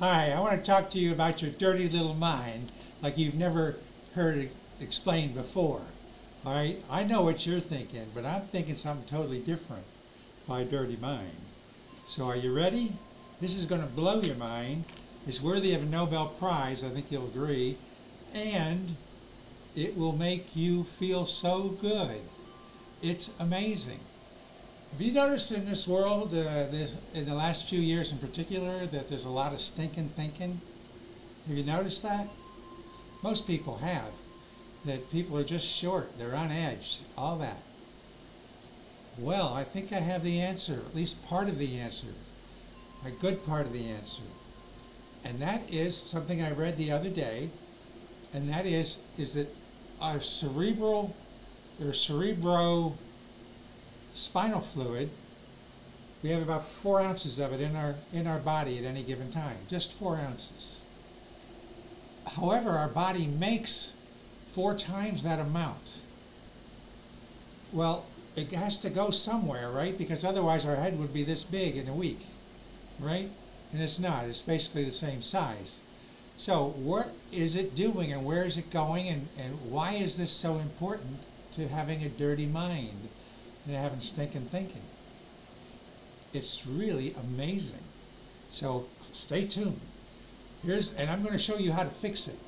Hi, I want to talk to you about your dirty little mind like you've never heard it explained before. All right, I know what you're thinking, but I'm thinking something totally different by dirty mind. So are you ready? This is going to blow your mind. It's worthy of a Nobel Prize, I think you'll agree, and it will make you feel so good. It's amazing. Have you noticed in this world, uh, this, in the last few years in particular, that there's a lot of stinking thinking? Have you noticed that? Most people have. That people are just short, they're on edge, all that. Well, I think I have the answer, at least part of the answer, a good part of the answer. And that is something I read the other day, and that is, is that our cerebral, or cerebro spinal fluid, we have about four ounces of it in our, in our body at any given time, just four ounces. However, our body makes four times that amount. Well, it has to go somewhere, right? Because otherwise our head would be this big in a week, right? And it's not, it's basically the same size. So what is it doing and where is it going and, and why is this so important to having a dirty mind? And having stinking thinking. It's really amazing. So stay tuned. Here's, and I'm going to show you how to fix it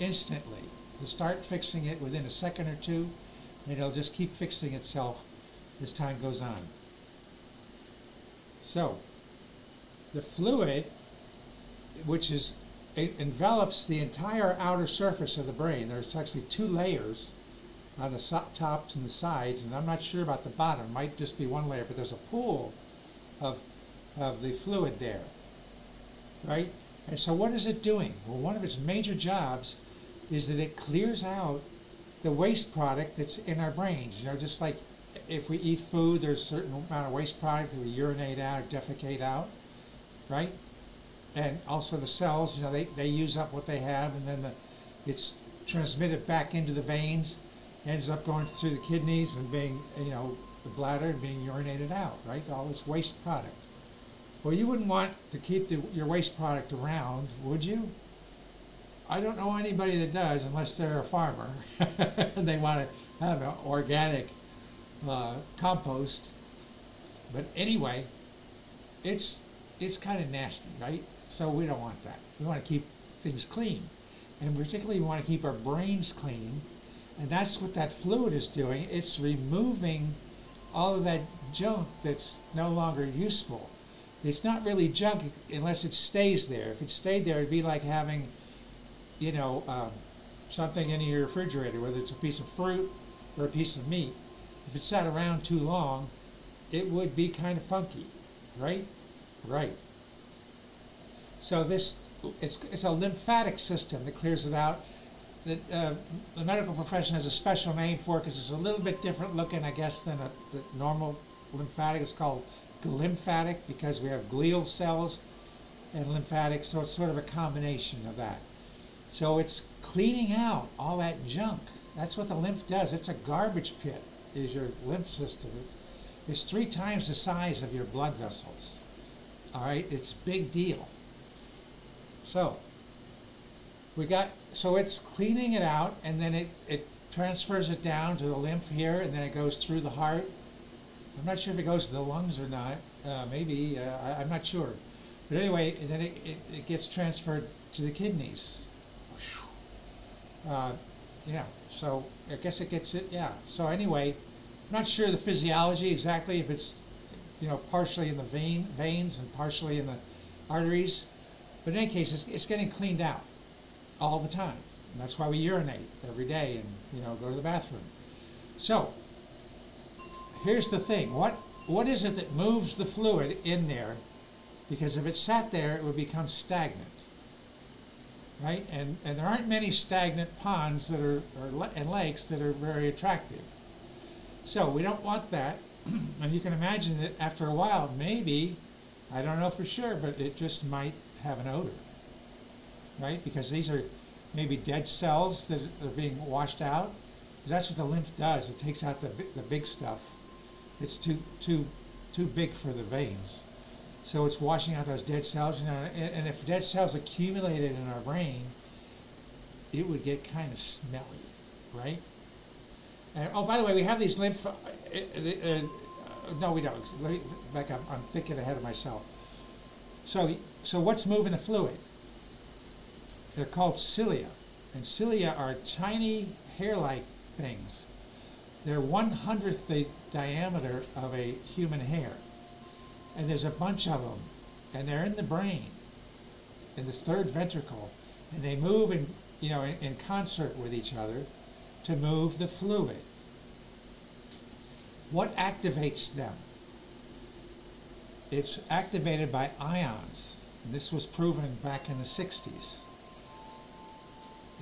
instantly. To start fixing it within a second or two, and it'll just keep fixing itself as time goes on. So, the fluid, which is envelops the entire outer surface of the brain. There's actually two layers on the tops and the sides, and I'm not sure about the bottom. Might just be one layer, but there's a pool of, of the fluid there, right? And so what is it doing? Well, one of its major jobs is that it clears out the waste product that's in our brains. You know, just like if we eat food, there's a certain amount of waste product that we urinate out, defecate out, right? And also the cells, you know, they, they use up what they have, and then the, it's transmitted back into the veins ends up going through the kidneys and being, you know, the bladder and being urinated out, right? All this waste product. Well, you wouldn't want to keep the, your waste product around, would you? I don't know anybody that does unless they're a farmer and they want to have an organic uh, compost. But anyway, it's it's kind of nasty, right? So we don't want that. We want to keep things clean, and particularly we want to keep our brains clean and that's what that fluid is doing. It's removing all of that junk that's no longer useful. It's not really junk unless it stays there. If it stayed there, it'd be like having, you know, um, something in your refrigerator, whether it's a piece of fruit or a piece of meat. If it sat around too long, it would be kind of funky, right? Right. So this, it's, it's a lymphatic system that clears it out that uh, the medical profession has a special name for it because it's a little bit different looking, I guess, than a the normal lymphatic. It's called glymphatic because we have glial cells and lymphatic, so it's sort of a combination of that. So it's cleaning out all that junk. That's what the lymph does. It's a garbage pit, is your lymph system. It's, it's three times the size of your blood vessels. All right, it's big deal. So, we got, so it's cleaning it out and then it, it transfers it down to the lymph here and then it goes through the heart. I'm not sure if it goes to the lungs or not. Uh, maybe, uh, I, am not sure. But anyway, then it, it, it, gets transferred to the kidneys. Uh, yeah, so I guess it gets it, yeah. So anyway, I'm not sure the physiology exactly, if it's, you know, partially in the vein, veins and partially in the arteries. But in any case, it's, it's getting cleaned out all the time. And that's why we urinate every day and you know go to the bathroom. So here's the thing: what what is it that moves the fluid in there? Because if it sat there, it would become stagnant, right? And and there aren't many stagnant ponds that are or, and lakes that are very attractive. So we don't want that. and you can imagine that after a while, maybe, I don't know for sure, but it just might have an odor right? Because these are maybe dead cells that are being washed out. That's what the lymph does. It takes out the, the big stuff. It's too, too, too big for the veins. So it's washing out those dead cells, and, and if dead cells accumulated in our brain, it would get kind of smelly, right? And, oh, by the way, we have these lymph. Uh, uh, uh, no, we don't. Let me back up. I'm thinking ahead of myself. So, so what's moving the fluid? They're called cilia, and cilia are tiny hair-like things. They're one hundredth the diameter of a human hair and there's a bunch of them, and they're in the brain, in this third ventricle, and they move in, you know, in, in concert with each other to move the fluid. What activates them? It's activated by ions, and this was proven back in the 60s.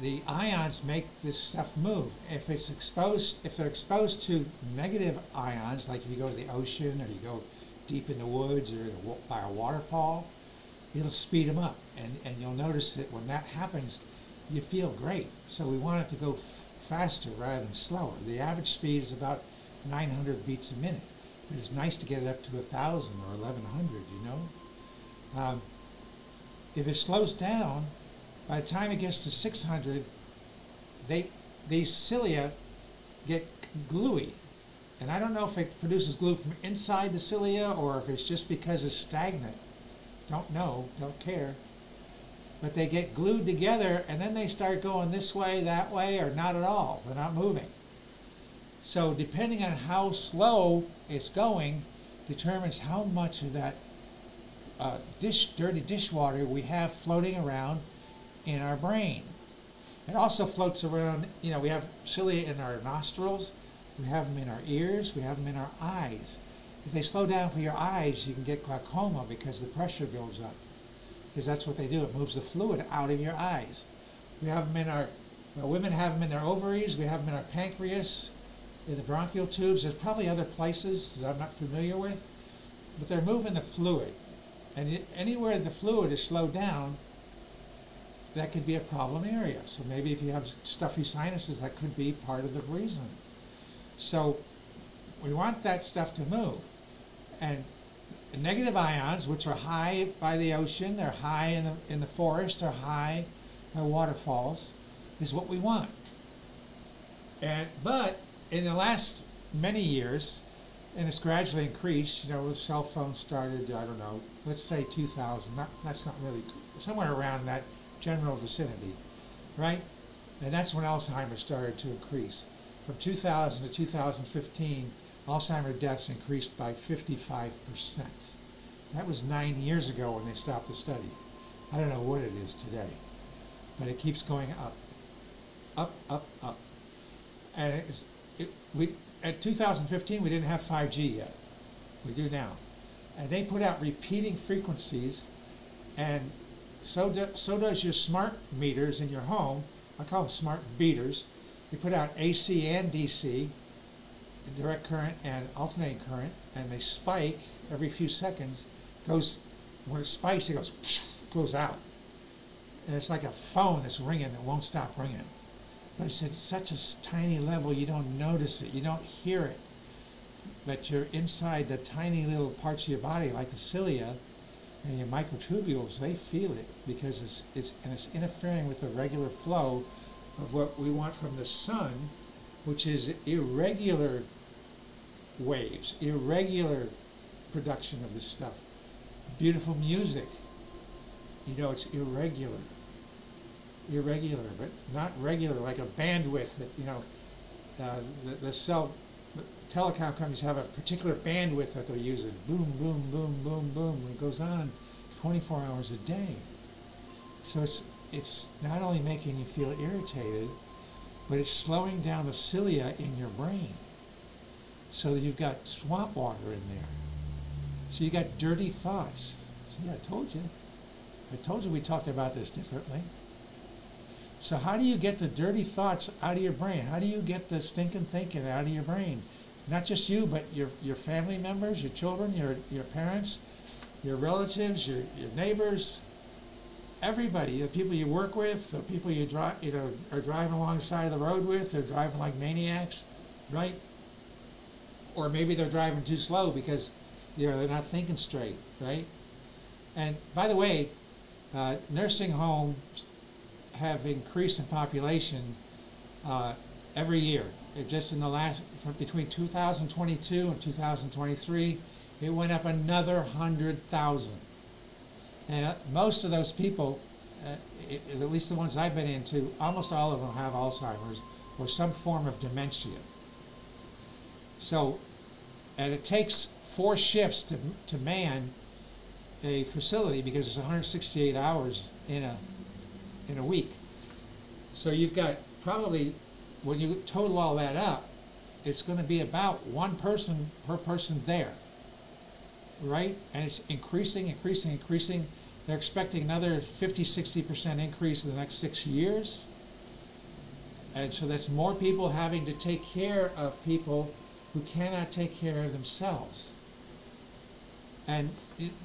The ions make this stuff move. If it's exposed, if they're exposed to negative ions, like if you go to the ocean or you go deep in the woods or by a waterfall, it'll speed them up. And, and you'll notice that when that happens, you feel great. So we want it to go faster rather than slower. The average speed is about 900 beats a minute. But it's nice to get it up to 1,000 or 1,100, you know? Um, if it slows down, by the time it gets to 600, they, these cilia get gluey and I don't know if it produces glue from inside the cilia or if it's just because it's stagnant. Don't know, don't care. But they get glued together and then they start going this way, that way, or not at all. They're not moving. So depending on how slow it's going determines how much of that uh, dish, dirty dishwater we have floating around in our brain. It also floats around, you know, we have cilia in our nostrils, we have them in our ears, we have them in our eyes. If they slow down for your eyes, you can get glaucoma because the pressure builds up. Because that's what they do. It moves the fluid out of your eyes. We have them in our, well, women have them in their ovaries. We have them in our pancreas, in the bronchial tubes. There's probably other places that I'm not familiar with. But they're moving the fluid. And anywhere the fluid is slowed down, that could be a problem area. So maybe if you have stuffy sinuses, that could be part of the reason. So we want that stuff to move. And negative ions, which are high by the ocean, they're high in the, in the forest, they're high by waterfalls, is what we want. And, but in the last many years, and it's gradually increased, you know, cell phones started, I don't know, let's say 2000, not, that's not really, somewhere around that general vicinity, right? And that's when Alzheimer's started to increase from 2000 to 2015, Alzheimer's deaths increased by 55%. That was nine years ago when they stopped the study. I don't know what it is today, but it keeps going up, up, up, up. And it, we, at 2015, we didn't have 5G yet. We do now. And they put out repeating frequencies, and so, do, so does your smart meters in your home. I call them smart beaters they put out AC and DC, direct current and alternating current, and they spike every few seconds. Goes when it spikes, it goes goes out, and it's like a phone that's ringing that won't stop ringing. But it's at such a tiny level you don't notice it, you don't hear it. But you're inside the tiny little parts of your body, like the cilia and your microtubules, they feel it because it's, it's and it's interfering with the regular flow of what we want from the sun, which is irregular waves, irregular production of this stuff. Beautiful music, you know, it's irregular. Irregular, but not regular, like a bandwidth that, you know, uh, the, the cell, telecom companies have a particular bandwidth that they're using. Boom, boom, boom, boom, boom. It goes on 24 hours a day. So it's it's not only making you feel irritated, but it's slowing down the cilia in your brain. So you've got swamp water in there. So you got dirty thoughts. See, I told you. I told you we talked about this differently. So how do you get the dirty thoughts out of your brain? How do you get the stinking thinking out of your brain? Not just you, but your, your family members, your children, your, your parents, your relatives, your, your neighbors, everybody, the people you work with, the people you drive, you know, are driving along the side of the road with, they're driving like maniacs, right? Or maybe they're driving too slow because you know they're not thinking straight, right? And by the way, uh, nursing homes have increased in population uh, every year. It just in the last, between 2022 and 2023, it went up another 100,000. And uh, most of those people, uh, i at least the ones I've been into, almost all of them have Alzheimer's or some form of dementia. So, and it takes four shifts to, to man a facility because it's 168 hours in a in a week. So you've got probably when you total all that up, it's going to be about one person per person there, right? And it's increasing, increasing, increasing. They're expecting another 50, 60% increase in the next six years. And so that's more people having to take care of people who cannot take care of themselves. And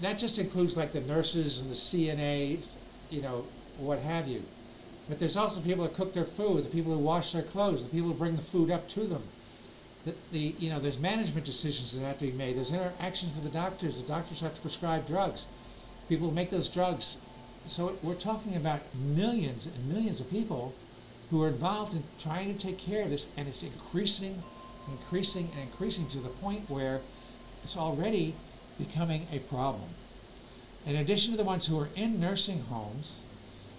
that just includes like the nurses and the CNAs, you know, what have you. But there's also people that cook their food, the people who wash their clothes, the people who bring the food up to them. The, the you know, there's management decisions that have to be made. There's interactions with the doctors. The doctors have to prescribe drugs. People make those drugs. So we're talking about millions and millions of people who are involved in trying to take care of this, and it's increasing, increasing, and increasing to the point where it's already becoming a problem. In addition to the ones who are in nursing homes,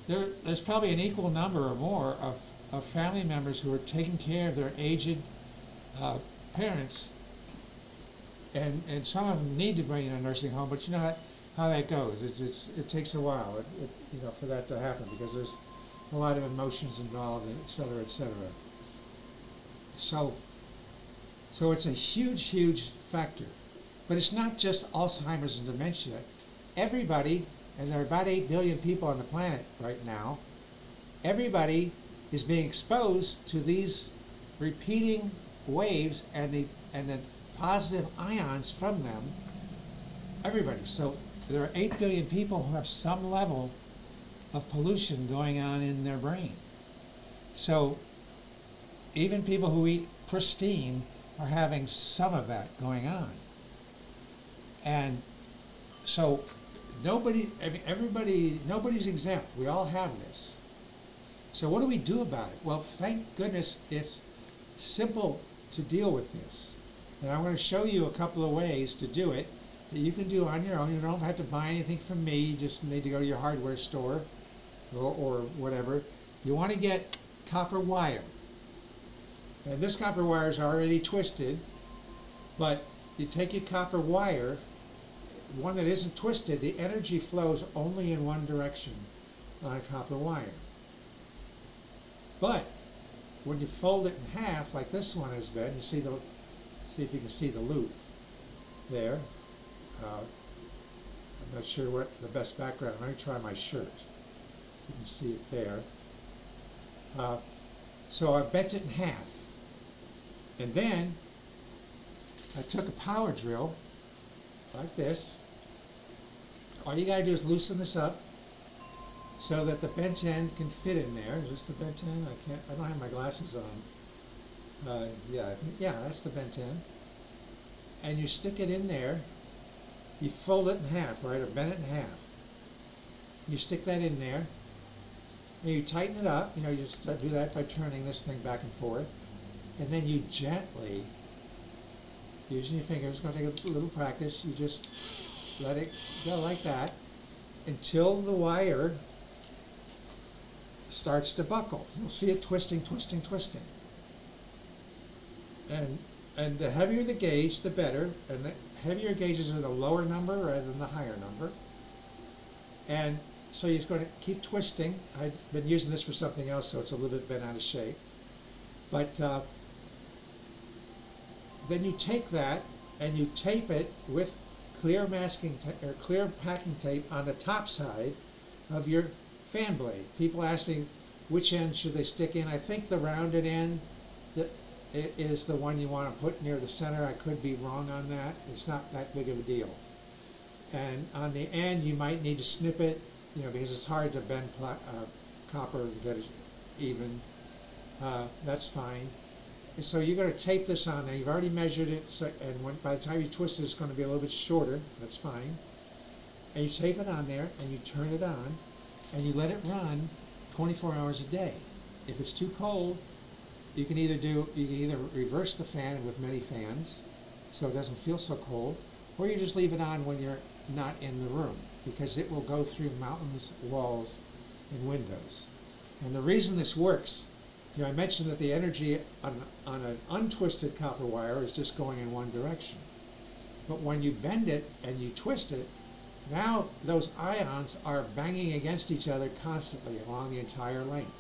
there, there's probably an equal number or more of, of family members who are taking care of their aged uh, parents, and, and some of them need to be in a nursing home, but you know how, how that goes. It's, it's, it takes a while, it, it, you know, for that to happen because there's a lot of emotions involved, et cetera, et cetera. So, so it's a huge, huge factor. But it's not just Alzheimer's and dementia. Everybody, and there are about 8 billion people on the planet right now, everybody is being exposed to these repeating waves and the, and the positive ions from them. Everybody. So there are 8 billion people who have some level of pollution going on in their brain. So even people who eat pristine are having some of that going on. And so nobody, I mean, everybody, nobody's exempt. We all have this. So what do we do about it? Well, thank goodness it's simple to deal with this. And I'm going to show you a couple of ways to do it that you can do on your own. You don't have to buy anything from me. You just need to go to your hardware store or, or whatever. You want to get copper wire. And this copper wire is already twisted, but you take your copper wire one that isn't twisted, the energy flows only in one direction on a copper wire. But when you fold it in half, like this one has been, you see the, see if you can see the loop there. Uh, I'm not sure what the best background. Let me try my shirt. You can see it there. Uh, so I bent it in half. And then I took a power drill like this all you gotta do is loosen this up so that the bent end can fit in there. Is this the bent end? I can't, I don't have my glasses on. Uh, yeah, I think, yeah, that's the bent end. And you stick it in there, you fold it in half, right, or bend it in half. You stick that in there, and you tighten it up, you know, you just do that by turning this thing back and forth. And then you gently, using your fingers, going to take a little practice, you just let it go like that until the wire starts to buckle. You'll see it twisting, twisting, twisting. And and the heavier the gauge, the better. And the heavier gauges are the lower number rather than the higher number. And so you're going to keep twisting. I've been using this for something else, so it's a little bit bent out of shape. But uh, then you take that and you tape it with clear masking or clear packing tape on the top side of your fan blade. People ask me which end should they stick in. I think the rounded end is the one you want to put near the center. I could be wrong on that. It's not that big of a deal. And on the end, you might need to snip it, you know, because it's hard to bend uh, copper and get it even. Uh, that's fine so you're going to tape this on there. You've already measured it, so, and when, by the time you twist it, it's going to be a little bit shorter. That's fine. and you tape it on there, and you turn it on, and you let it run 24 hours a day. If it's too cold, you can either do you can either reverse the fan with many fans, so it doesn't feel so cold, or you just leave it on when you're not in the room because it will go through mountains, walls, and windows. And the reason this works, you know, I mentioned that the energy on, on an untwisted copper wire is just going in one direction. But when you bend it and you twist it, now those ions are banging against each other constantly along the entire length.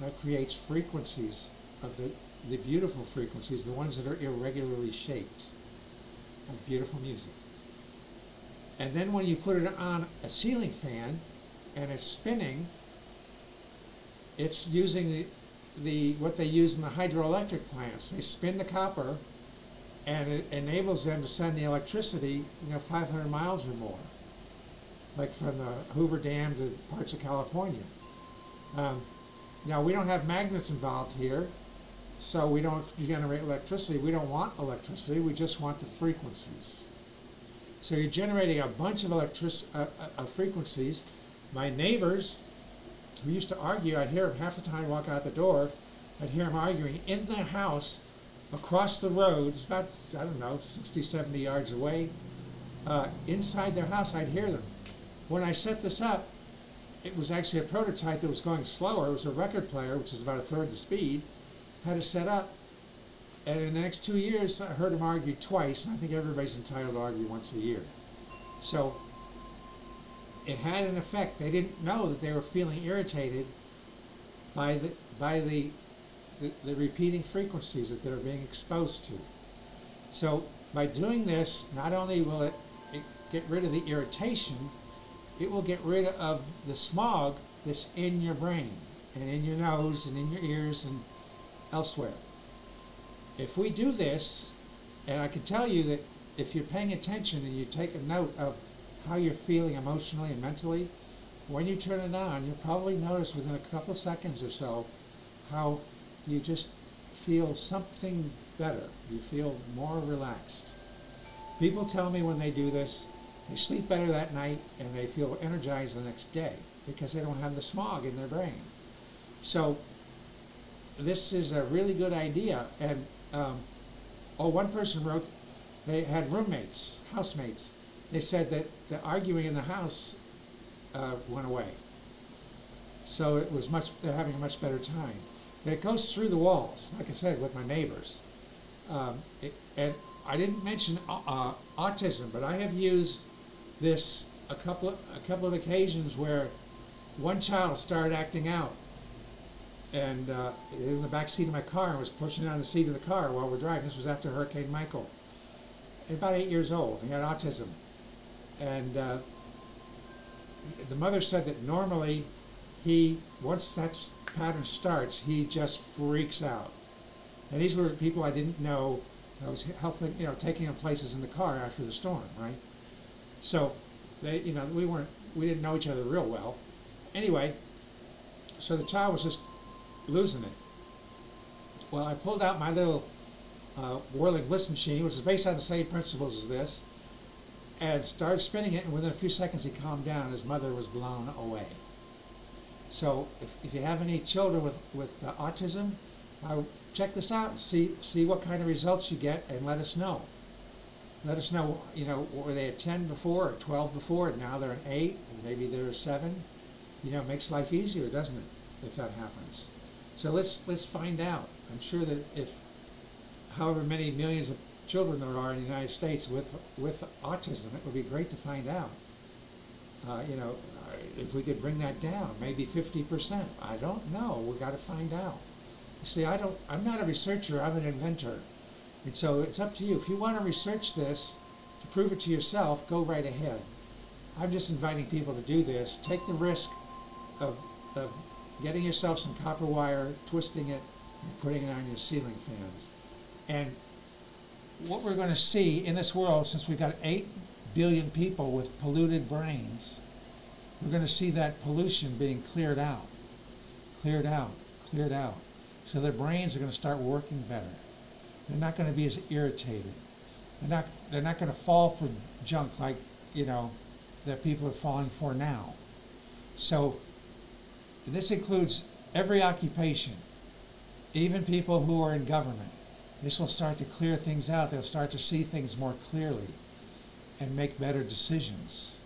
That creates frequencies of the, the beautiful frequencies, the ones that are irregularly shaped, of beautiful music. And then when you put it on a ceiling fan and it's spinning, it's using the, the what they use in the hydroelectric plants. They spin the copper and it enables them to send the electricity, you know, 500 miles or more, like from the Hoover Dam to parts of California. Um, now we don't have magnets involved here, so we don't generate electricity. We don't want electricity. We just want the frequencies. So you're generating a bunch of electric uh, uh, frequencies. My neighbors, who used to argue, I'd hear him half the time walk out the door. I'd hear him arguing in the house across the road. It's about I don't know 60, 70 yards away. Uh, inside their house, I'd hear them. When I set this up, it was actually a prototype that was going slower. It was a record player, which is about a third the speed. Had it set up, and in the next two years, I heard him argue twice. And I think everybody's entitled to argue once a year. So it had an effect. They didn't know that they were feeling irritated by the by the the, the repeating frequencies that they're being exposed to. So by doing this, not only will it, it get rid of the irritation, it will get rid of the smog that's in your brain and in your nose and in your ears and elsewhere. If we do this, and I can tell you that if you're paying attention and you take a note of how you're feeling emotionally and mentally, when you turn it on, you'll probably notice within a couple seconds or so how you just feel something better. You feel more relaxed. People tell me when they do this, they sleep better that night and they feel energized the next day because they don't have the smog in their brain. So this is a really good idea. And um, oh, one person wrote they had roommates, housemates. They said that the arguing in the house uh, went away. So it was much, they're having a much better time. And it goes through the walls, like I said, with my neighbors. Um, it, and I didn't mention uh, uh, autism, but I have used this a couple of, a couple of occasions where one child started acting out and uh, in the back seat of my car and was pushing on the seat of the car while we're driving. This was after Hurricane Michael. About eight years old. He had autism. And uh, the mother said that normally he, once that pattern starts, he just freaks out. And these were people I didn't know. I was helping, you know, taking them places in the car after the storm, right? So they, you know, we weren't, we didn't know each other real well. Anyway, so the child was just losing it. Well, I pulled out my little uh, whirling bliss machine, which is based on the same principles as this, and started spinning it, and within a few seconds he calmed down. His mother was blown away. So if, if you have any children with, with uh, autism, uh, check this out and see, see what kind of results you get and let us know. Let us know, you know, were they at 10 before or 12 before and now they're an 8 and maybe they're a 7. You know, makes life easier, doesn't it, if that happens. So let's, let's find out. I'm sure that if however many millions of children there are in the United States with, with autism, it would be great to find out. Uh, you know, if we could bring that down, maybe 50%. I don't know. We got to find out. You see, I don't. I'm not a researcher. I'm an inventor, and so it's up to you. If you want to research this to prove it to yourself, go right ahead. I'm just inviting people to do this. Take the risk of, of getting yourself some copper wire, twisting it, and putting it on your ceiling fans. And what we're going to see in this world, since we've got 8 billion people with polluted brains, we're going to see that pollution being cleared out, cleared out, cleared out. So their brains are going to start working better. They're not going to be as irritated. They're not, they're not going to fall for junk like, you know, that people are falling for now. So this includes every occupation, even people who are in government. This will start to clear things out. They'll start to see things more clearly and make better decisions.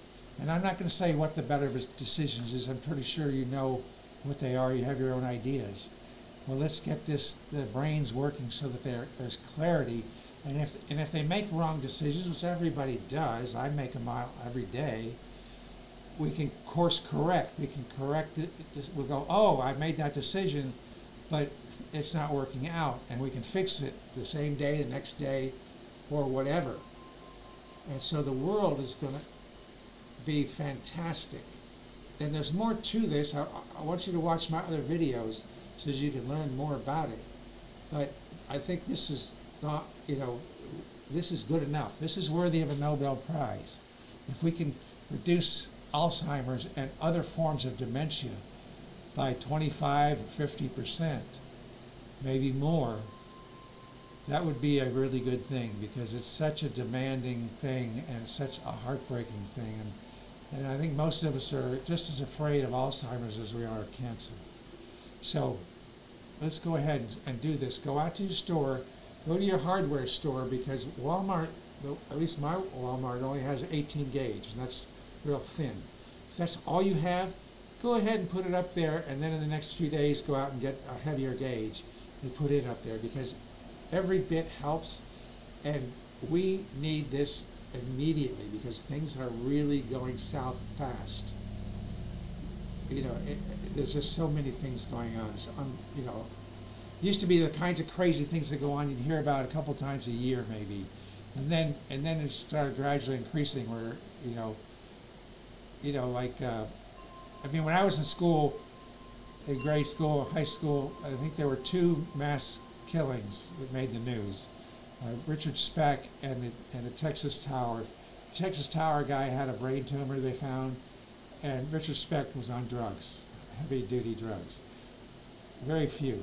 And I'm not going to say what the better decisions is. I'm pretty sure you know what they are. You have your own ideas. Well, let's get this the brains working so that there's clarity. And if and if they make wrong decisions, which everybody does, I make them every day. We can course correct. We can correct it. We'll go, oh, I made that decision, but it's not working out, and we can fix it the same day, the next day, or whatever. And so the world is going to be fantastic. And there's more to this. I, I want you to watch my other videos so that you can learn more about it. But I think this is not, you know, this is good enough. This is worthy of a Nobel Prize. If we can reduce Alzheimer's and other forms of dementia by 25 or 50 percent, maybe more, that would be a really good thing because it's such a demanding thing and such a heartbreaking thing. And, and I think most of us are just as afraid of Alzheimer's as we are of cancer. So let's go ahead and do this. Go out to your store, go to your hardware store because Walmart, at least my Walmart, only has 18 gauge, and that's real thin. If that's all you have, go ahead and put it up there, and then in the next few days, go out and get a heavier gauge and put it up there because every bit helps, and we need this immediately because things are really going south fast. You know, it, there's just so many things going on. So, um, you know, used to be the kinds of crazy things that go on you'd hear about a couple times a year maybe, and then and then it started gradually increasing where you know, you know like, uh, I mean when I was in school, in grade school, high school, I think there were two mass killings that made the news. Uh, Richard Speck and the, and the Texas Tower. The Texas Tower guy had a brain tumor they found, and Richard Speck was on drugs, heavy duty drugs. Very few.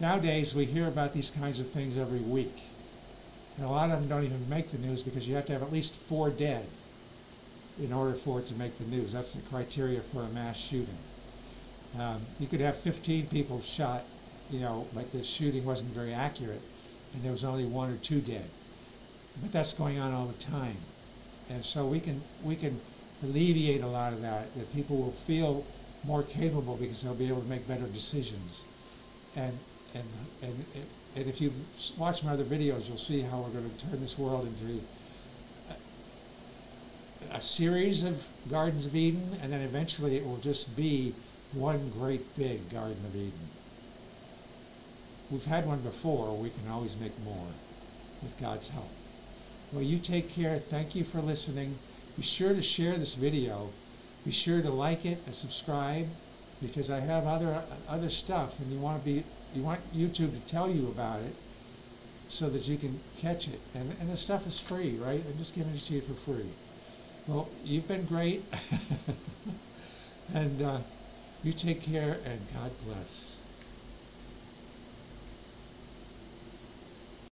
Nowadays, we hear about these kinds of things every week. And a lot of them don't even make the news because you have to have at least four dead in order for it to make the news. That's the criteria for a mass shooting. Um, you could have 15 people shot you know, like the shooting wasn't very accurate and there was only one or two dead. But that's going on all the time. And so we can, we can alleviate a lot of that, that people will feel more capable because they'll be able to make better decisions. And, and, and, and if you watch my other videos, you'll see how we're going to turn this world into a series of Gardens of Eden, and then eventually it will just be one great big Garden of Eden. We've had one before. We can always make more with God's help. Well, you take care. Thank you for listening. Be sure to share this video. Be sure to like it and subscribe because I have other other stuff and you want to be you want YouTube to tell you about it so that you can catch it. And, and the stuff is free, right? I'm just giving it to you for free. Well, you've been great. and uh, you take care and God bless.